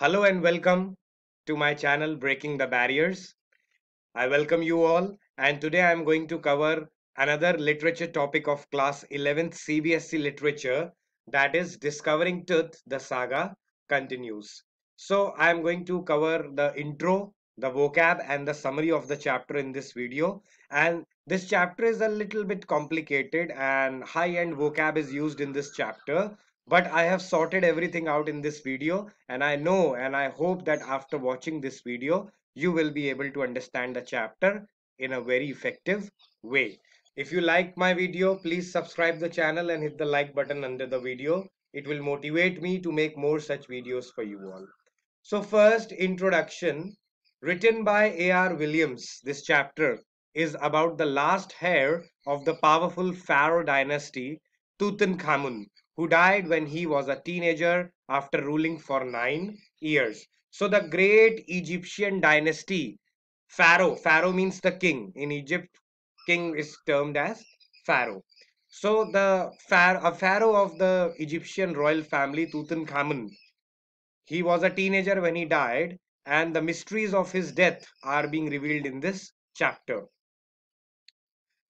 Hello and welcome to my channel Breaking the Barriers. I welcome you all and today I am going to cover another literature topic of class 11th CBSE literature that is Discovering Tut the saga continues. So I am going to cover the intro, the vocab and the summary of the chapter in this video and this chapter is a little bit complicated and high-end vocab is used in this chapter but I have sorted everything out in this video and I know and I hope that after watching this video you will be able to understand the chapter in a very effective way. If you like my video please subscribe the channel and hit the like button under the video. It will motivate me to make more such videos for you all. So first introduction written by A.R. Williams this chapter is about the last heir of the powerful Pharaoh dynasty Tutankhamun who died when he was a teenager after ruling for nine years. So the great Egyptian dynasty, Pharaoh, Pharaoh means the king. In Egypt, king is termed as Pharaoh. So the a Pharaoh of the Egyptian royal family, Tutankhamun, he was a teenager when he died and the mysteries of his death are being revealed in this chapter.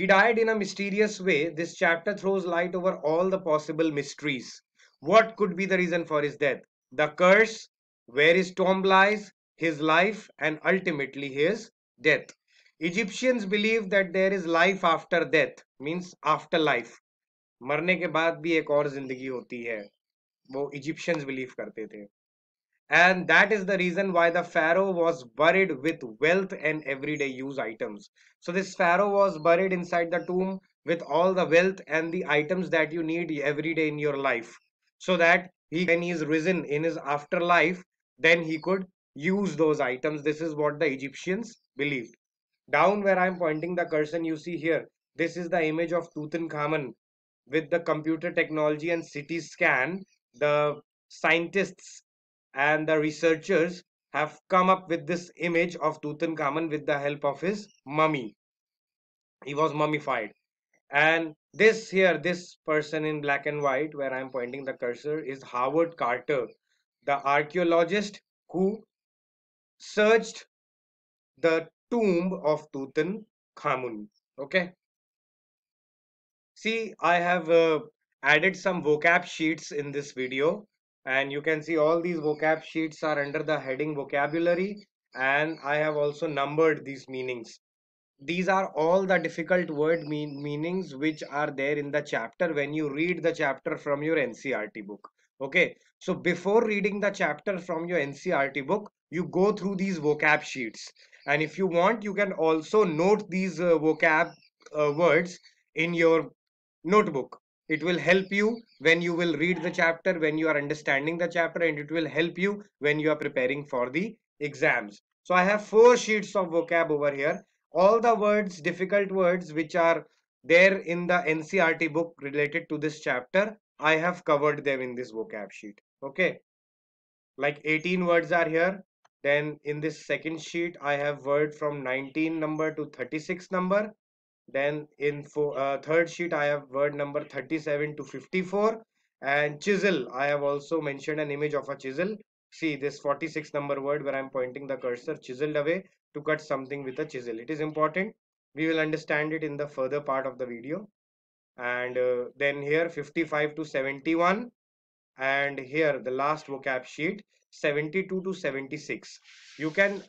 He died in a mysterious way. This chapter throws light over all the possible mysteries. What could be the reason for his death? The curse, where his tomb lies, his life, and ultimately his death. Egyptians believe that there is life after death, means after life. मरने के बाद भी एक और जिंदगी होती है वो इजिप्शियंस बिलीव करते थे and that is the reason why the pharaoh was buried with wealth and everyday use items. So this pharaoh was buried inside the tomb with all the wealth and the items that you need every day in your life. So that he when he is risen in his afterlife then he could use those items. This is what the egyptians believed. Down where i'm pointing the cursor you see here this is the image of tutankhamun with the computer technology and ct scan. The scientists and the researchers have come up with this image of Tutankhamun with the help of his mummy. He was mummified. And this here, this person in black and white, where I'm pointing the cursor, is Howard Carter, the archaeologist who searched the tomb of Tutankhamun. Okay. See, I have uh, added some vocab sheets in this video and you can see all these vocab sheets are under the heading vocabulary and I have also numbered these meanings. These are all the difficult word mean meanings which are there in the chapter when you read the chapter from your NCERT book. Okay, so before reading the chapter from your NCERT book, you go through these vocab sheets. And if you want, you can also note these uh, vocab uh, words in your notebook it will help you when you will read the chapter when you are understanding the chapter and it will help you when you are preparing for the exams. So i have four sheets of vocab over here. All the words difficult words which are there in the ncert book related to this chapter i have covered them in this vocab sheet. Okay? Like 18 words are here. Then in this second sheet i have word from 19 number to 36 number then in for, uh, third sheet, I have word number 37 to 54. And chisel, I have also mentioned an image of a chisel. See this 46 number word where I'm pointing the cursor chiseled away to cut something with a chisel. It is important. We will understand it in the further part of the video. And uh, then here 55 to 71. And here the last vocab sheet 72 to 76. You can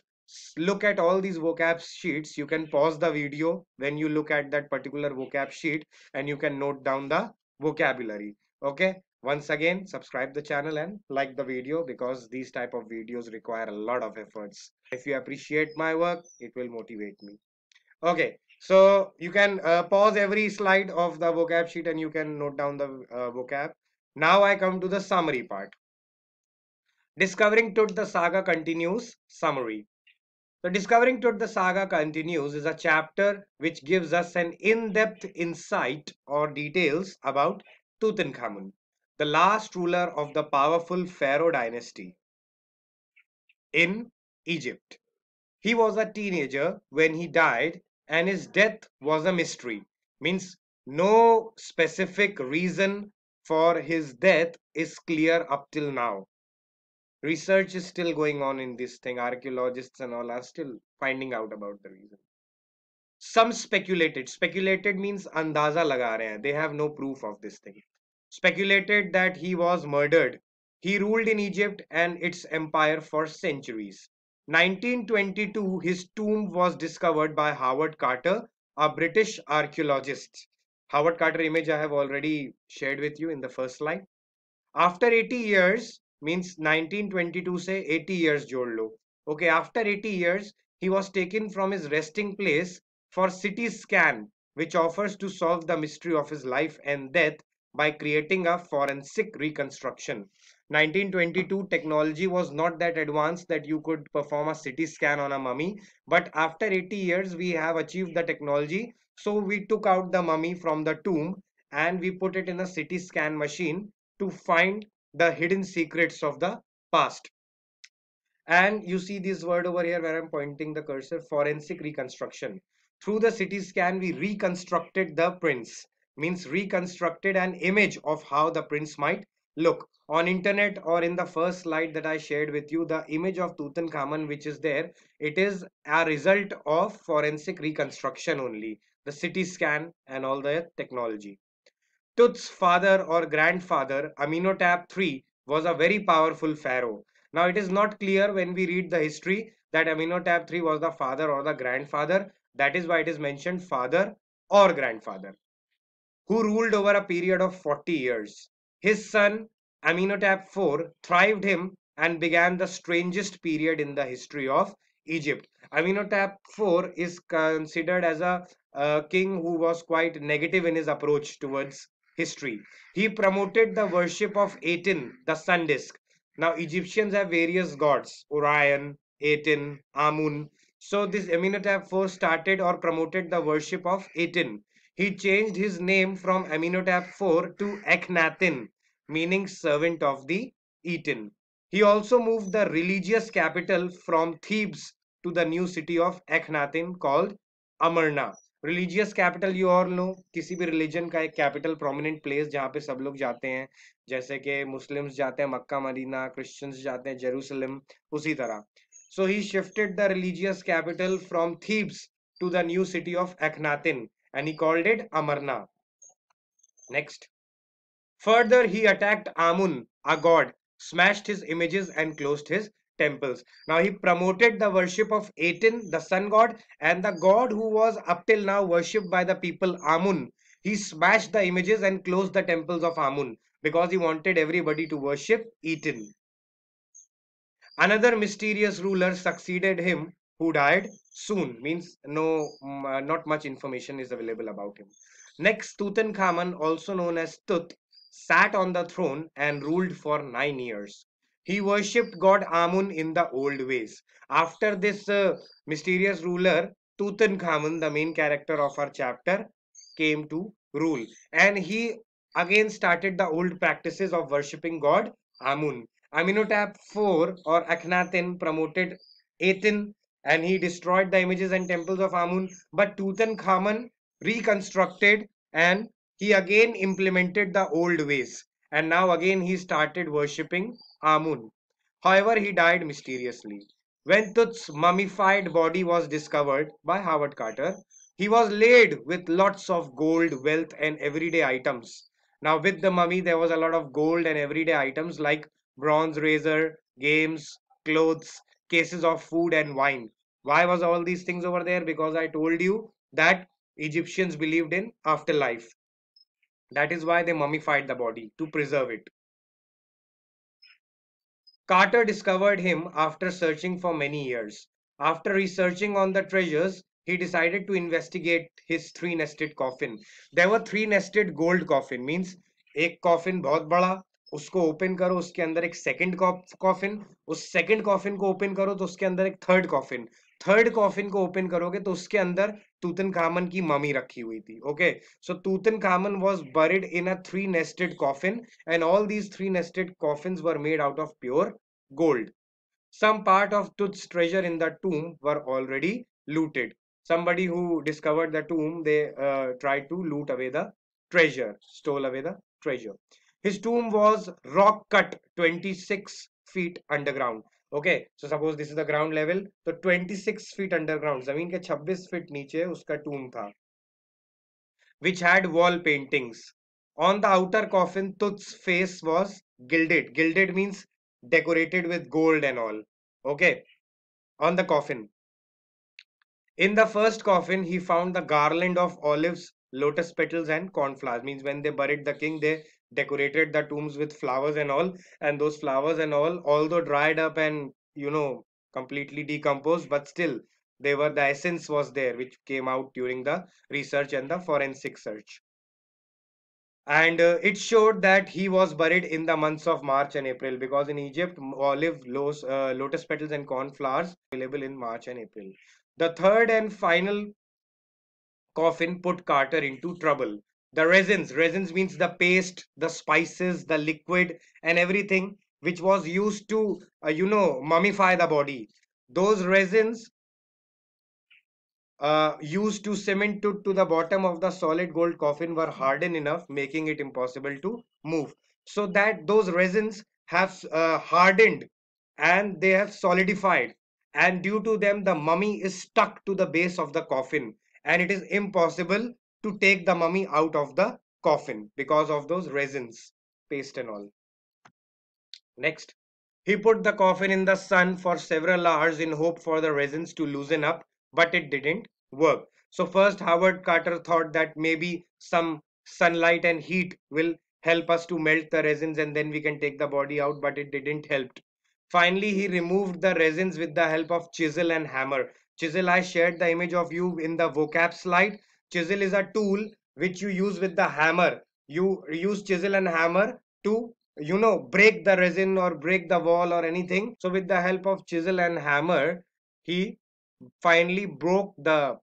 look at all these vocab sheets. You can pause the video when you look at that particular vocab sheet and you can note down the vocabulary. Okay? Once again subscribe the channel and like the video because these type of videos require a lot of efforts. If you appreciate my work it will motivate me. Okay. So you can uh, pause every slide of the vocab sheet and you can note down the uh, vocab. Now i come to the summary part. Discovering Tut the saga continues summary the Discovering Tut the Saga continues is a chapter which gives us an in-depth insight or details about Tutankhamun, the last ruler of the powerful Pharaoh dynasty in Egypt. He was a teenager when he died and his death was a mystery. Means no specific reason for his death is clear up till now. Research is still going on in this thing. Archaeologists and all are still finding out about the reason. Some speculated. Speculated means andaza laga rahe they have no proof of this thing. Speculated that he was murdered. He ruled in egypt and its empire for centuries. 1922 his tomb was discovered by howard carter a british archaeologist. Howard carter image i have already shared with you in the first slide. After 80 years means 1922 से 80 years जोड़ लो। Okay after 80 years he was taken from his resting place for CT scan which offers to solve the mystery of his life and death by creating a forensic reconstruction. 1922 technology was not that advanced that you could perform a CT scan on a mummy but after 80 years we have achieved the technology. So we took out the mummy from the tomb and we put it in a CT scan machine to find the hidden secrets of the past. And you see this word over here where i'm pointing the cursor forensic reconstruction. Through the CT scan we reconstructed the prince means reconstructed an image of how the prince might look. On internet or in the first slide that i shared with you the image of tutankhamun which is there it is a result of forensic reconstruction only the CT scan and all the technology Tut's father or grandfather, Amenhotep III, was a very powerful pharaoh. Now, it is not clear when we read the history that Amenhotep III was the father or the grandfather. That is why it is mentioned father or grandfather, who ruled over a period of 40 years. His son, Amenhotep IV, thrived him and began the strangest period in the history of Egypt. Amenhotep IV is considered as a, a king who was quite negative in his approach towards history. He promoted the worship of Aten, the sun disk. Now, Egyptians have various gods Orion, Aten, Amun. So, this Amenhotep IV started or promoted the worship of Aten. He changed his name from Amenhotep IV to Akhenaten, meaning servant of the Aten. He also moved the religious capital from Thebes to the new city of Akhenaten called Amarna. Religious capital you और know किसी भी religion का एक capital prominent place जहाँ पे सब लोग जाते हैं, जैसे कि मुस्लिम्स जाते हैं मक्का, मदीना क्रिश्चियंस जाते हैं जेरूसलम उसी तरह। So he shifted the religious capital from Thebes to the new city of Akhenaten and he called it Amarna next further he attacked Amun a god smashed his images and closed his temples. Now he promoted the worship of Aten, the sun god, and the god who was up till now worshipped by the people Amun. He smashed the images and closed the temples of Amun because he wanted everybody to worship Aten. Another mysterious ruler succeeded him who died soon means no uh, not much information is available about him next tutankhamun also known as tut sat on the throne and ruled for 9 years he worshipped god Amun in the old ways. After this uh, mysterious ruler, Tutankhamun, the main character of our chapter, came to rule. And he again started the old practices of worshipping god Amun. Amenhotep IV or Akhenaten promoted Aten and he destroyed the images and temples of Amun. But Tutankhamun reconstructed and he again implemented the old ways. And now again he started worshipping Amun. However, he died mysteriously. When Tut's mummified body was discovered by Howard Carter, he was laid with lots of gold, wealth, and everyday items. Now, with the mummy, there was a lot of gold and everyday items like bronze razor, games, clothes, cases of food, and wine. Why was all these things over there? Because I told you that Egyptians believed in afterlife. That is why they mummified the body to preserve it. Carter discovered him after searching for many years. After researching on the treasures, he decided to investigate his three nested coffin. There were three nested gold coffin means एक coffin बहुत बड़ा उसको open करो उसके अंदर एक second coffin उस second coffin को ओपन करो तो उसके अंदर एक थर्ड कॉफिन थर्ड कॉफिन को ओपन करोगे तो उसके अंदर तूतन कामन की ममी रखी हुई थी okay so Tutankhamun was buried in a three nested coffin and all these three nested coffin were made out of pure gold some part of tut's treasure in the tomb were already looted somebody who discovered the tomb they uh, tried to loot away the treasure stole away the treasure his tomb was rock cut 26 feet underground. Okay, so suppose this is the ground level, so 26 feet underground, जमीन के 26 feet नीचे उसका tomb था, which had wall paintings. On the outer coffin, Tut's face was gilded. Gilded means decorated with gold and all. Okay, on the coffin. In the first coffin, he found the garland of olives, lotus petals, and cornflowers. Means when they buried the king, they decorated the tombs with flowers and all. And those flowers and all, although dried up and you know completely decomposed, but still they were the essence was there, which came out during the research and the forensic search and uh, it showed that he was buried in the months of March and April because in Egypt olive, los, uh, lotus petals and cornflowers available in March and April. The third and final coffin put Carter into trouble. The resins, resins means the paste, the spices, the liquid and everything which was used to, uh, you know, mummify the body. Those resins uh, used to cement it to the bottom of the solid gold coffin were hardened enough, making it impossible to move. So that those resins have uh, hardened and they have solidified. And due to them, the mummy is stuck to the base of the coffin. And it is impossible to take the mummy out of the coffin because of those resins, paste and all. Next, he put the coffin in the sun for several hours in hope for the resins to loosen up but it didn't work. So first Howard Carter thought that maybe some sunlight and heat will help us to melt the resins and then we can take the body out but it didn't help. Finally he removed the resins with the help of chisel and hammer. Chisel I shared the image of you in the vocab slide. Chisel is a tool which you use with the hammer. You use chisel and hammer to you know break the resin or break the wall or anything. So with the help of chisel and hammer he finally broke the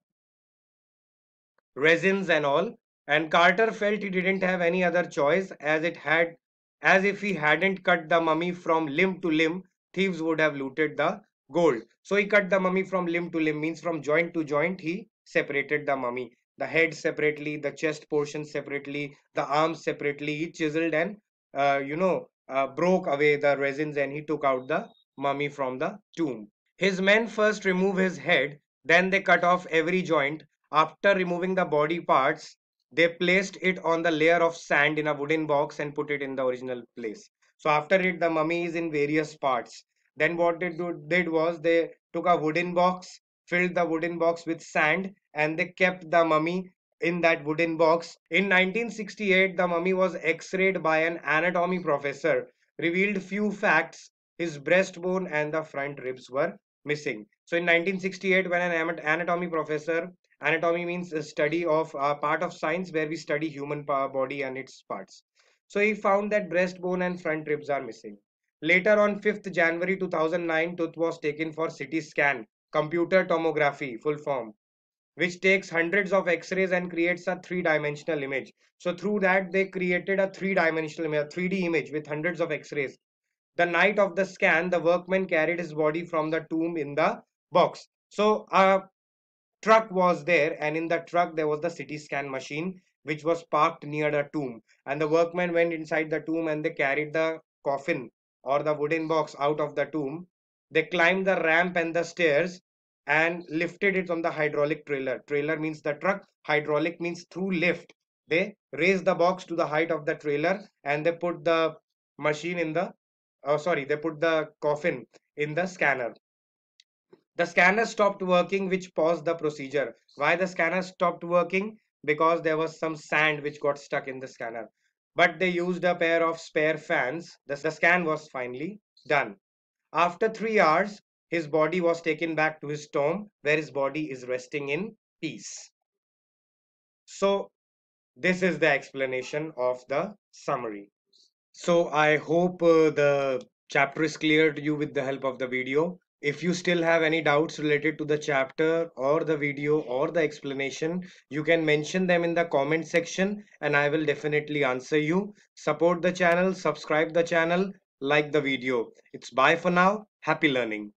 resins and all and Carter felt he didn't have any other choice as it had as if he hadn't cut the mummy from limb to limb thieves would have looted the gold so he cut the mummy from limb to limb means from joint to joint he separated the mummy the head separately the chest portion separately the arms separately he chiseled and uh, you know uh, broke away the resins and he took out the mummy from the tomb his men first remove his head, then they cut off every joint. After removing the body parts, they placed it on the layer of sand in a wooden box and put it in the original place. So after it, the mummy is in various parts. Then what they did was they took a wooden box, filled the wooden box with sand, and they kept the mummy in that wooden box. In 1968, the mummy was x-rayed by an anatomy professor, revealed few facts. His breastbone and the front ribs were missing. So in 1968, when an anatomy professor, anatomy means a study of a uh, part of science where we study human body and its parts. So he found that breastbone and front ribs are missing. Later on 5th January 2009, Tut was taken for CT scan, computer tomography, full form, which takes hundreds of x-rays and creates a three-dimensional image. So through that, they created a three-dimensional image, a 3D image with hundreds of x-rays the night of the scan, the workman carried his body from the tomb in the box. So a truck was there and in the truck there was the CT scan machine which was parked near the tomb and the workmen went inside the tomb and they carried the coffin or the wooden box out of the tomb. They climbed the ramp and the stairs and lifted it on the hydraulic trailer. Trailer means the truck, hydraulic means through lift. They raised the box to the height of the trailer and they put the machine in the oh sorry they put the coffin in the scanner. The scanner stopped working which paused the procedure. Why the scanner stopped working? Because there was some sand which got stuck in the scanner. But they used a pair of spare fans. The, the scan was finally done. After three hours his body was taken back to his tomb where his body is resting in peace so this is the explanation of the summary so I hope uh, the chapter is clear to you with the help of the video. If you still have any doubts related to the chapter or the video or the explanation, you can mention them in the comment section and I will definitely answer you. Support the channel, subscribe the channel, like the video. It's bye for now. Happy learning.